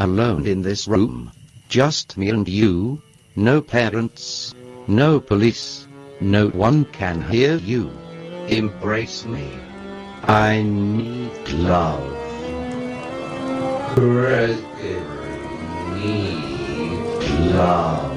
Alone in this room. Just me and you. No parents. No police. No one can hear you. Embrace me. I need love. Need love.